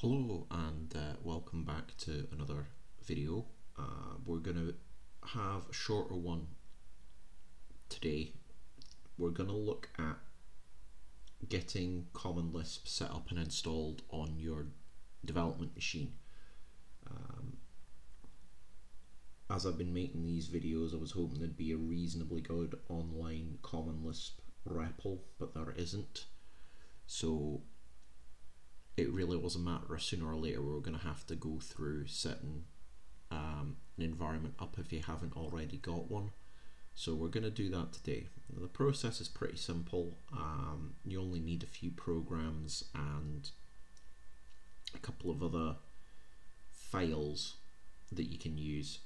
Hello and uh, welcome back to another video. Uh, we're going to have a shorter one today. We're going to look at getting Common Lisp set up and installed on your development machine. Um, as I've been making these videos, I was hoping there'd be a reasonably good online Common Lisp REPL, but there isn't. So it really was a matter of sooner or later we were going to have to go through setting um, an environment up if you haven't already got one. So we're going to do that today. The process is pretty simple. Um, you only need a few programs and a couple of other files that you can use.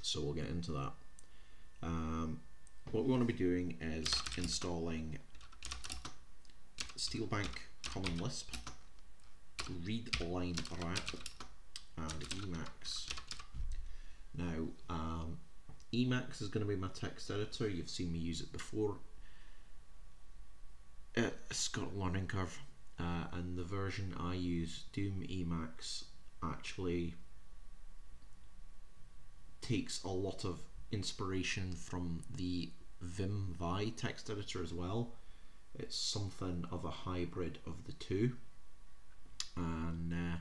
So we'll get into that. Um, what we want to be doing is installing Steel Bank Common Lisp read line wrap and Emacs. Now, um, Emacs is going to be my text editor. You've seen me use it before. It's got a learning curve, uh, and the version I use, Doom Emacs, actually takes a lot of inspiration from the Vim Vi text editor as well. It's something of a hybrid of the two and uh,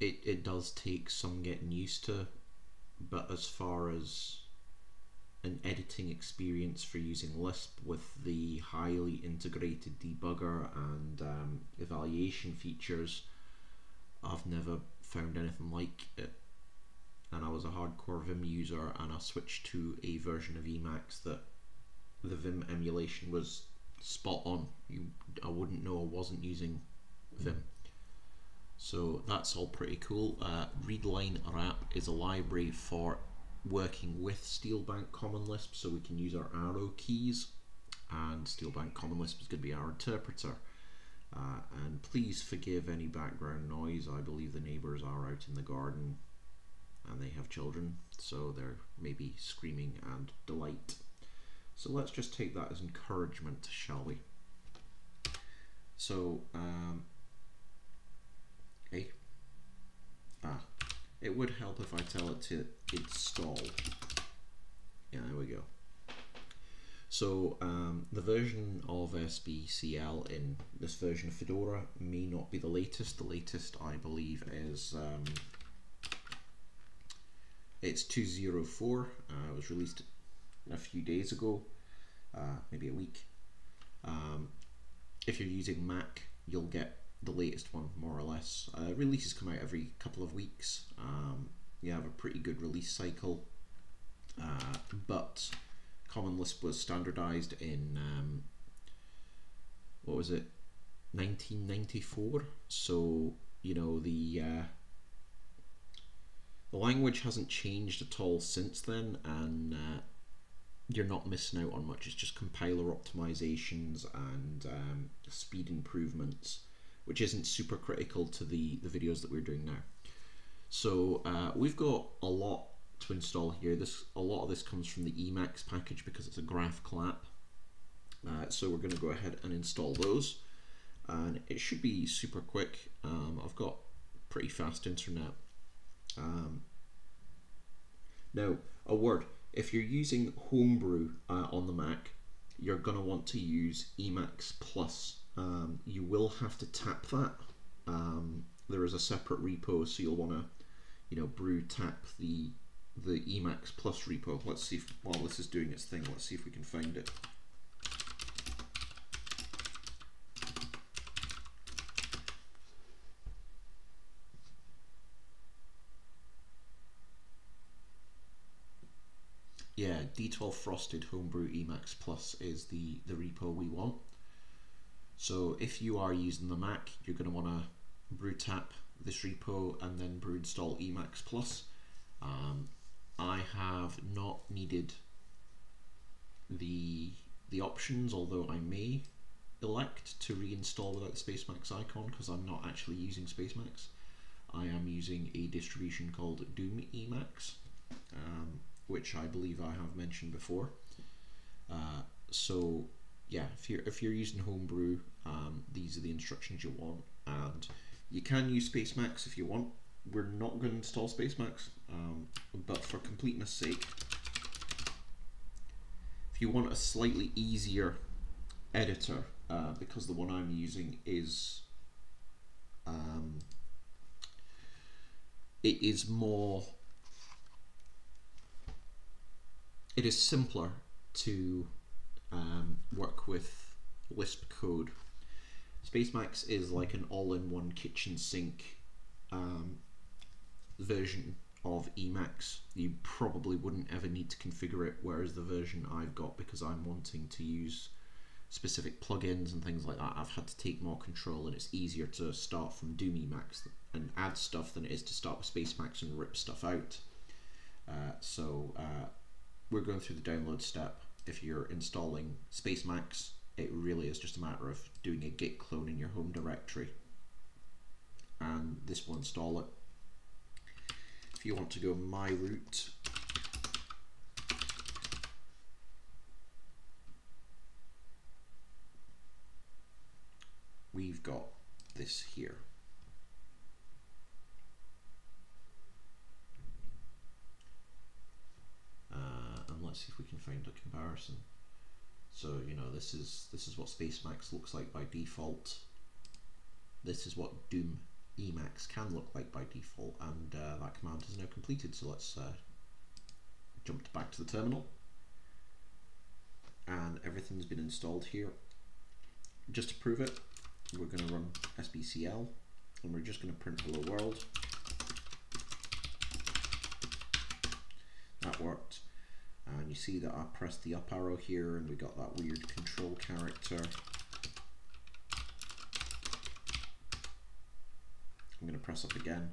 it it does take some getting used to. But as far as an editing experience for using Lisp with the highly integrated debugger and um, evaluation features, I've never found anything like it. And I was a hardcore Vim user, and I switched to a version of Emacs that the Vim emulation was spot on. You, I wouldn't know I wasn't using Vim. So that's all pretty cool. Uh, Readline Wrap is a library for working with Steel Bank Common Lisp, so we can use our arrow keys, and Steel Bank Common Lisp is going to be our interpreter. Uh, and please forgive any background noise. I believe the neighbours are out in the garden and they have children, so they're maybe screaming and delight. So let's just take that as encouragement, shall we? So, um, hey, ah, it would help if I tell it to install. Yeah, there we go. So um, the version of SBCL in this version of Fedora may not be the latest. The latest, I believe, is um, it's 204. Uh, it was released a few days ago, uh, maybe a week. Um, if you're using Mac, you'll get the latest one more or less. Uh, releases come out every couple of weeks. Um, you have a pretty good release cycle, uh, but Common Lisp was standardized in um, what was it, 1994. So you know the uh, the language hasn't changed at all since then, and uh, you're not missing out on much. It's just compiler optimizations and um, speed improvements, which isn't super critical to the, the videos that we're doing now. So uh, we've got a lot to install here. This A lot of this comes from the Emacs package because it's a graph app. Uh, so we're going to go ahead and install those. And it should be super quick. Um, I've got pretty fast internet. Um, now, a word if you're using Homebrew uh, on the Mac, you're going to want to use Emacs Plus. Um, you will have to tap that. Um, there is a separate repo, so you'll want to, you know, brew tap the the Emacs Plus repo. Let's see if while this is doing its thing, let's see if we can find it. Yeah, D12 Frosted Homebrew Emacs Plus is the, the repo we want. So if you are using the Mac, you're going to want to brew tap this repo and then brew install Emacs Plus. Um, I have not needed the the options, although I may elect to reinstall without the Spacemacs icon because I'm not actually using Spacemacs. I am using a distribution called Doom Emacs. Um, which I believe I have mentioned before. Uh, so yeah, if you're if you're using Homebrew, um, these are the instructions you want, and you can use Spacemacs if you want. We're not going to install Spacemacs, um, but for completeness sake, if you want a slightly easier editor, uh, because the one I'm using is um, it is more it is simpler to um, work with Lisp code. Spacemacs is like an all-in-one kitchen sink um, version of Emacs. You probably wouldn't ever need to configure it, whereas the version I've got, because I'm wanting to use specific plugins and things like that, I've had to take more control and it's easier to start from Doom Emacs and add stuff than it is to start with Spacemacs and rip stuff out. Uh, so uh, we're going through the download step. If you're installing Spacemacs, it really is just a matter of doing a git clone in your home directory and this will install it. If you want to go my root we've got this here. Uh, and let's see if we can find a comparison. So you know this is this is what Spacemacs looks like by default. This is what Doom Emacs can look like by default, and uh, that command is now completed. So let's uh, jump back to the terminal, and everything's been installed here. Just to prove it, we're going to run sbcl and we're just going to print hello world. That worked. And you see that I pressed the up arrow here and we got that weird control character. I'm going to press up again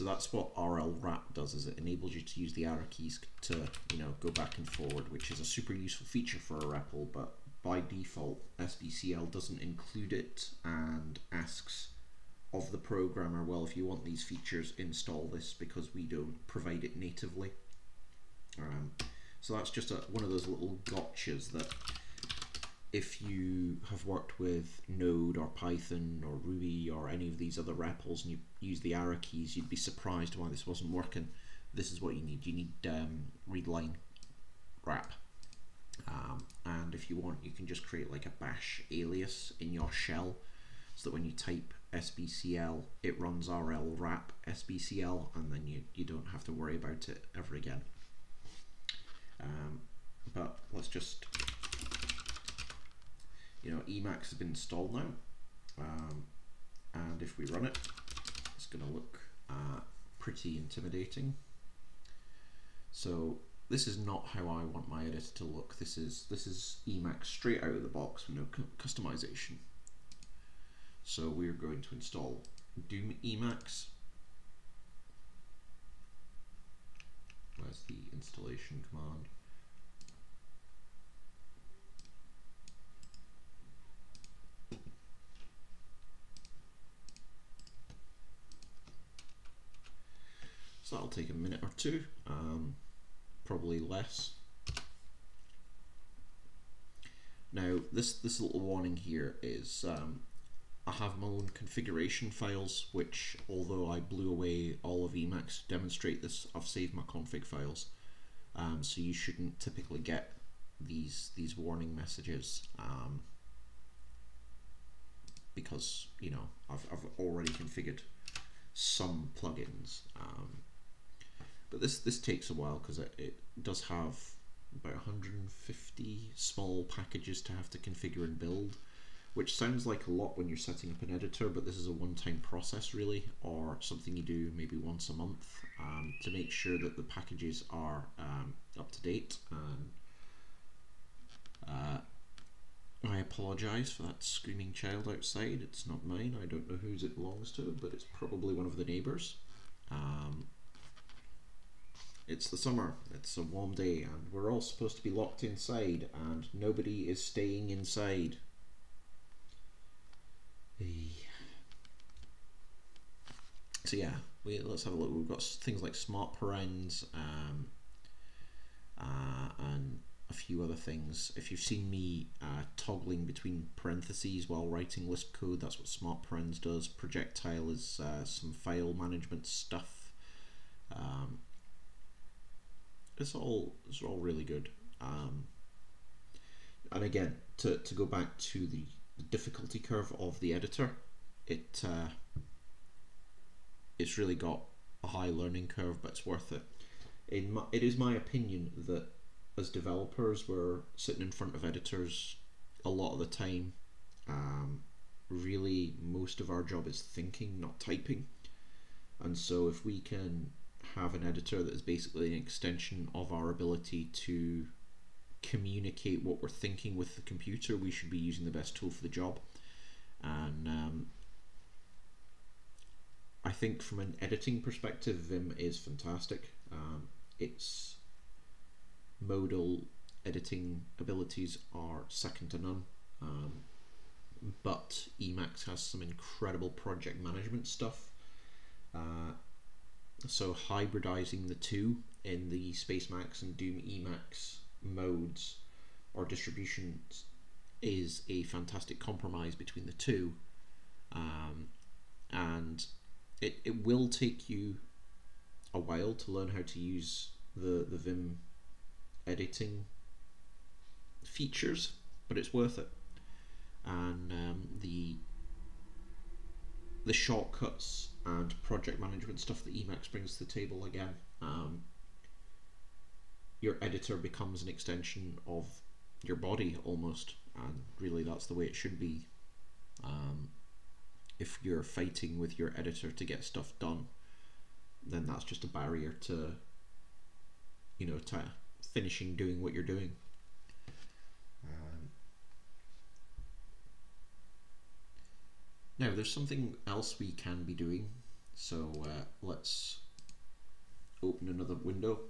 So that's what RL wrap does is it enables you to use the arrow keys to you know go back and forward, which is a super useful feature for a REPL, but by default SBCL doesn't include it and asks of the programmer, well if you want these features install this because we don't provide it natively. Um, so that's just a, one of those little gotchas that if you have worked with Node or Python or Ruby or any of these other REPLs and you use the arrow keys, you'd be surprised why this wasn't working. This is what you need. You need um, readline wrap. Um, and if you want, you can just create like a bash alias in your shell so that when you type sbcl, it runs rl wrap sbcl and then you, you don't have to worry about it ever again. Um, but let's just you know, Emacs has been installed now. Um, and if we run it, it's going to look uh, pretty intimidating. So this is not how I want my editor to look. This is this is Emacs straight out of the box with no customization. So we're going to install Doom Emacs. Where's the installation command? So that'll take a minute or two, um, probably less. Now this, this little warning here is um, I have my own configuration files which although I blew away all of Emacs to demonstrate this I've saved my config files um, so you shouldn't typically get these these warning messages um, because you know I've, I've already configured some plugins um, but this this takes a while because it, it does have about 150 small packages to have to configure and build which sounds like a lot when you're setting up an editor but this is a one-time process really or something you do maybe once a month um, to make sure that the packages are um, up to date and uh, I apologise for that screaming child outside. It's not mine. I don't know whose it belongs to but it's probably one of the neighbours um, it's the summer, it's a warm day, and we're all supposed to be locked inside, and nobody is staying inside. So, yeah, we, let's have a look. We've got things like smart parens um, uh, and a few other things. If you've seen me uh, toggling between parentheses while writing Lisp code, that's what smart parens does. Projectile is uh, some file management stuff. Um, it's all it's all really good. Um, and again, to, to go back to the difficulty curve of the editor, it uh, it's really got a high learning curve, but it's worth it. In my, it is my opinion that as developers, we're sitting in front of editors a lot of the time. Um, really, most of our job is thinking, not typing. And so, if we can have an editor that is basically an extension of our ability to communicate what we're thinking with the computer, we should be using the best tool for the job. And um, I think from an editing perspective, Vim is fantastic. Um, its modal editing abilities are second to none. Um, but Emacs has some incredible project management stuff. Uh, so hybridizing the two in the Spacemacs and Doom Emacs modes or distributions is a fantastic compromise between the two. Um, and it, it will take you a while to learn how to use the, the Vim editing features, but it's worth it. And um, the the shortcuts and project management stuff that Emacs brings to the table again. Um, your editor becomes an extension of your body almost, and really that's the way it should be. Um, if you're fighting with your editor to get stuff done, then that's just a barrier to, you know, to finishing doing what you're doing. Now, there's something else we can be doing, so uh, let's open another window.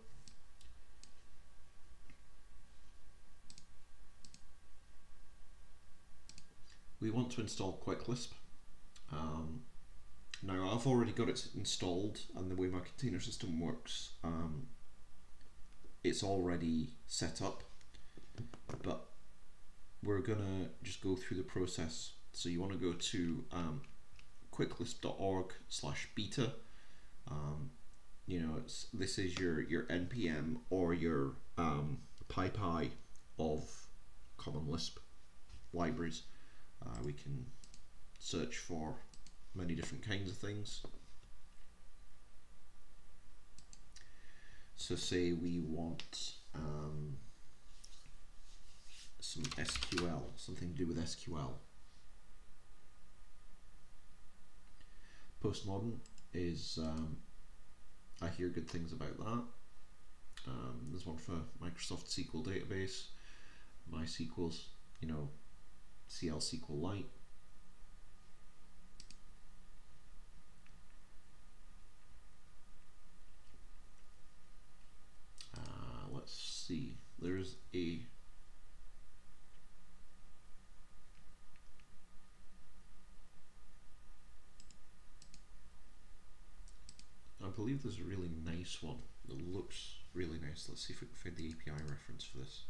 We want to install QuickLisp. Um, now I've already got it installed and the way my container system works um, it's already set up but we're gonna just go through the process so you want to go to um, quicklisp.org slash beta. Um, you know it's this is your your npm or your um, pypy of common lisp libraries. Uh, we can search for many different kinds of things. So say we want um, some SQL, something to do with SQL. Postmodern is, um, I hear good things about that. Um, there's one for Microsoft SQL database, MySQL's, you know, CL SQLite. Uh, let's see. There's a Believe there's a really nice one that looks really nice. Let's see if we can find the API reference for this.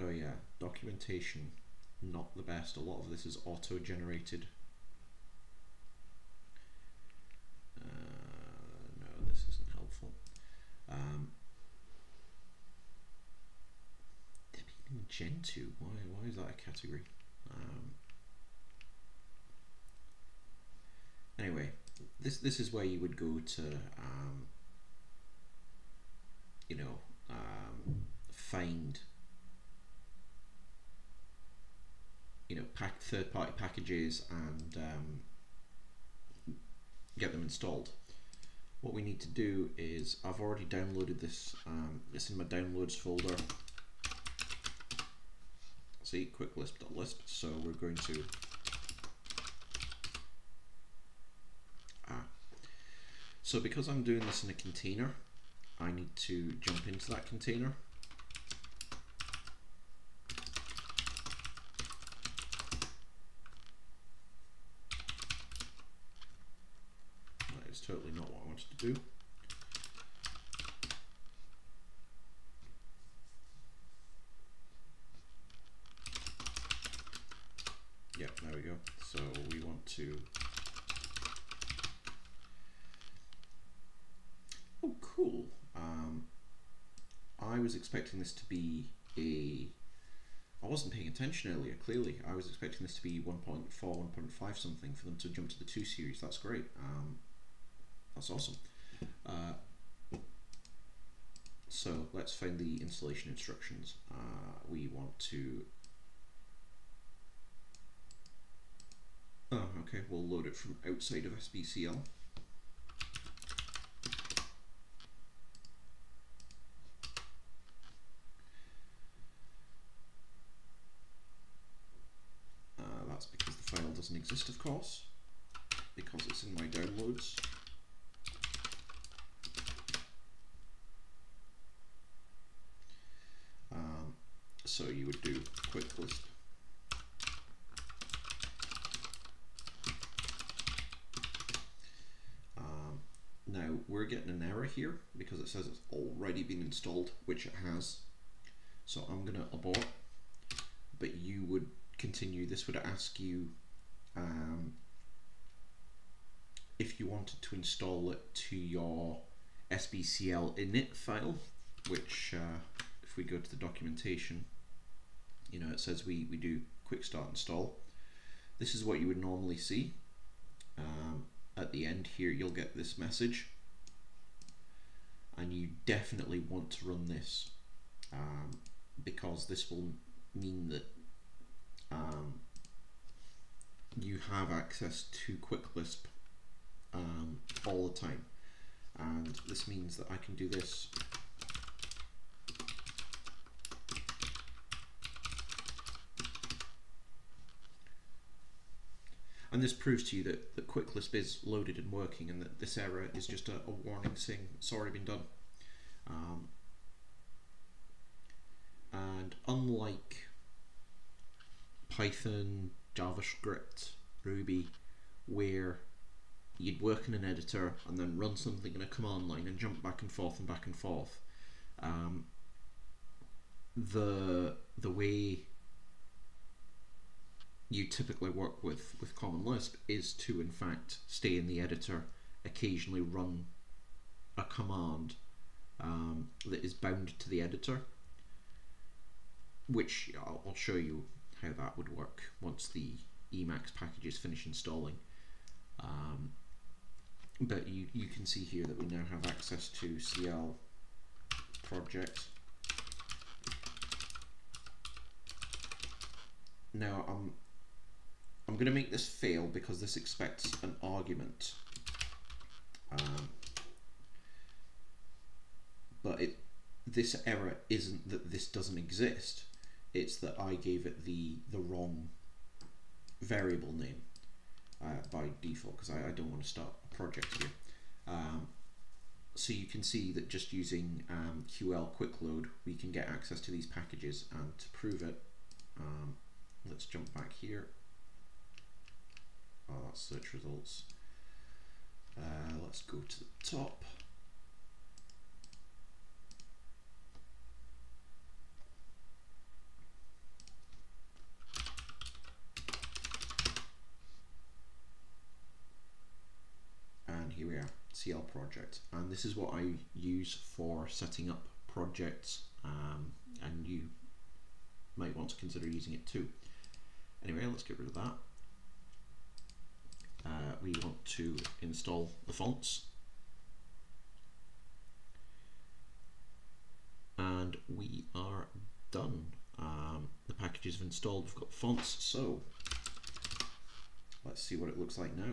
Oh yeah, documentation, not the best. A lot of this is auto-generated Uh, no, this isn't helpful. Um, Gentoo, why, why is that a category? Um, anyway, this this is where you would go to, um, you know, um, find, you know, pack third party packages and um, get them installed. What we need to do is I've already downloaded this um, it's in my downloads folder. See quicklisp.lisp so we're going to ah so because I'm doing this in a container I need to jump into that container totally not what I wanted to do. Yeah, there we go. So we want to Oh, cool. Um, I was expecting this to be a. I wasn't paying attention earlier, clearly. I was expecting this to be 1.4, 1.5 something for them to jump to the 2 series. That's great. Um, that's awesome. Uh, so let's find the installation instructions. Uh, we want to. Oh, okay, we'll load it from outside of SBCL. doesn't exist, of course, because it's in my downloads. Um, so you would do quick lisp um, now we're getting an error here because it says it's already been installed, which it has. So I'm going to abort, but you would continue. This would ask you um, if you wanted to install it to your SBCL init file, which uh, if we go to the documentation, you know, it says we, we do quick start install. This is what you would normally see. Um, at the end here, you'll get this message. And you definitely want to run this um, because this will mean that um, you have access to QuickLisp um, all the time. And this means that I can do this And this proves to you that, that QuickLisp is loaded and working and that this error is just a, a warning saying it's already been done. Um, and unlike Python, JavaScript, Ruby, where you'd work in an editor and then run something in a command line and jump back and forth and back and forth. Um, the the way you typically work with with Common Lisp is to in fact stay in the editor, occasionally run a command um, that is bound to the editor, which I'll, I'll show you how that would work once the Emacs packages finish installing. Um, but you, you can see here that we now have access to CL project. Now I'm I'm going to make this fail because this expects an argument. Um, but it this error isn't that this doesn't exist it's that I gave it the the wrong variable name uh, by default because I, I, don't want to start a project here. Um, so you can see that just using um, QL quick load we can get access to these packages and to prove it um, let's jump back here. Oh that's search results. Uh, let's go to the top Project and this is what I use for setting up projects um, and you might want to consider using it too. Anyway, let's get rid of that. Uh, we want to install the fonts and we are done. Um, the packages have installed, we've got fonts, so let's see what it looks like now.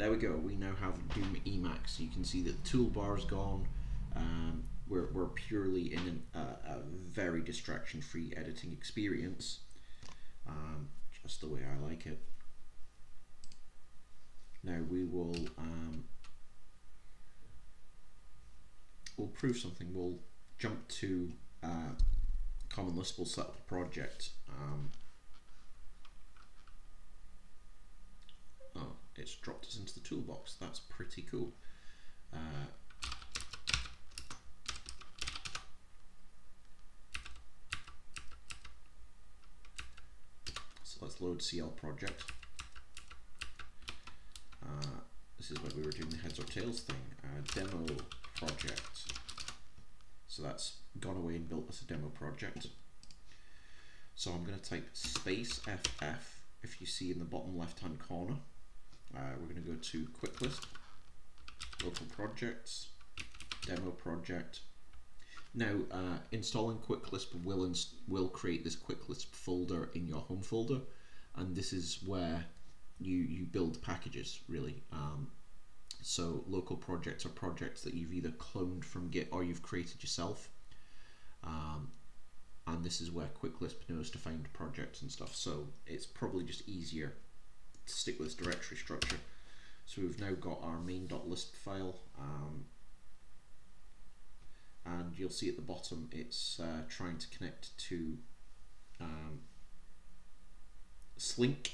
There we go. We now have Doom Emacs. You can see that the toolbar is gone. Um, we're, we're purely in an, uh, a very distraction-free editing experience, um, just the way I like it. Now we will um, we'll prove something. We'll jump to uh, Common up a project. Um, it's dropped us into the toolbox. That's pretty cool. Uh, so let's load CL project. Uh, this is when we were doing the heads or tails thing. Uh, demo project. So that's gone away and built us a demo project. So I'm going to type space FF if you see in the bottom left hand corner. Uh, we're going to go to QuickLisp, local projects, demo project. Now uh, installing QuickLisp will, ins will create this QuickLisp folder in your home folder and this is where you, you build packages really. Um, so local projects are projects that you've either cloned from Git or you've created yourself. Um, and this is where QuickLisp knows to find projects and stuff. So it's probably just easier stick with this directory structure. So we've now got our main.lisp file, um, and you'll see at the bottom it's uh, trying to connect to um, Slink,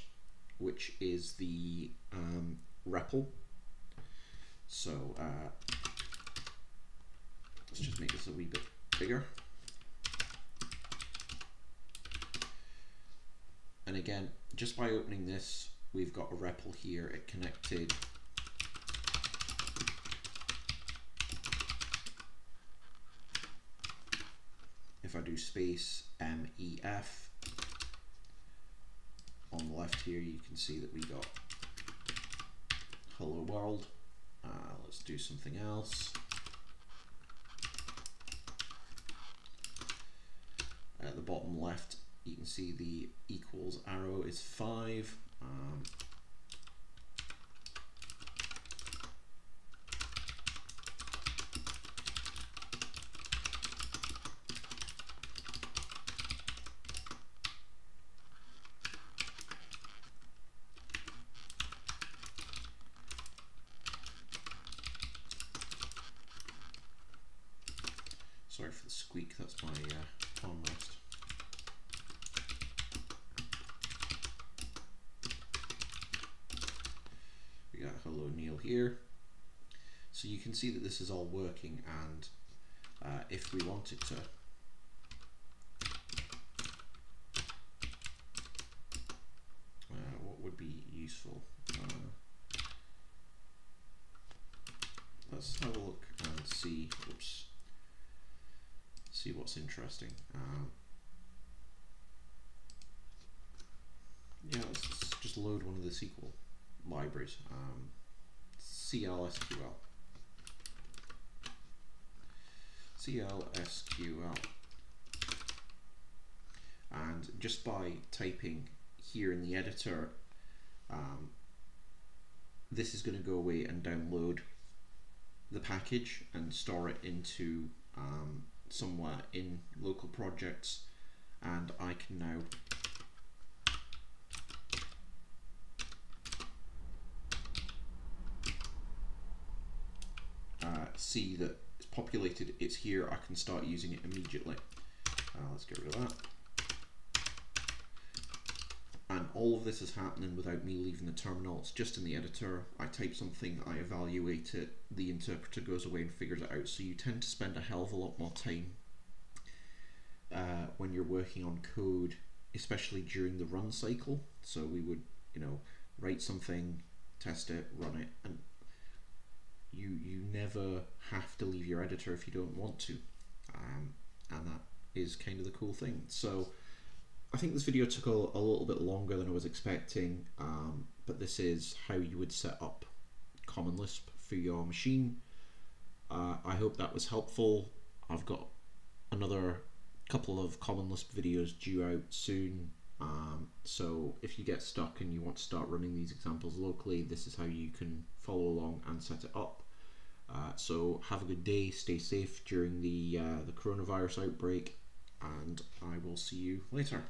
which is the um, REPL. So uh, let's just make this a wee bit bigger. And again, just by opening this, we've got a REPL here, it connected. If I do space MEF on the left here you can see that we got hello world. Uh, let's do something else. At the bottom left you can see the equals arrow is 5. Um, Sorry for the squeak, that's my uh, armrest. hello Neil here. So you can see that this is all working and uh, if we wanted to uh, what would be useful uh, let's have a look and see oops see what's interesting um, yeah let's just load one of the SQL libraries. Um, CLSQL. CLSQL. And just by typing here in the editor, um, this is going to go away and download the package and store it into um, somewhere in local projects and I can now see that it's populated, it's here, I can start using it immediately. Uh, let's get rid of that. And all of this is happening without me leaving the terminal, it's just in the editor. I type something, I evaluate it, the interpreter goes away and figures it out. So you tend to spend a hell of a lot more time uh, when you're working on code, especially during the run cycle. So we would, you know, write something, test it, run it, and you you never have to leave your editor if you don't want to. Um, and that is kind of the cool thing. So I think this video took a, a little bit longer than I was expecting um, but this is how you would set up Common Lisp for your machine. Uh, I hope that was helpful. I've got another couple of Common Lisp videos due out soon. Um, so if you get stuck and you want to start running these examples locally, this is how you can follow along and set it up. Uh, so have a good day, stay safe during the, uh, the coronavirus outbreak, and I will see you later.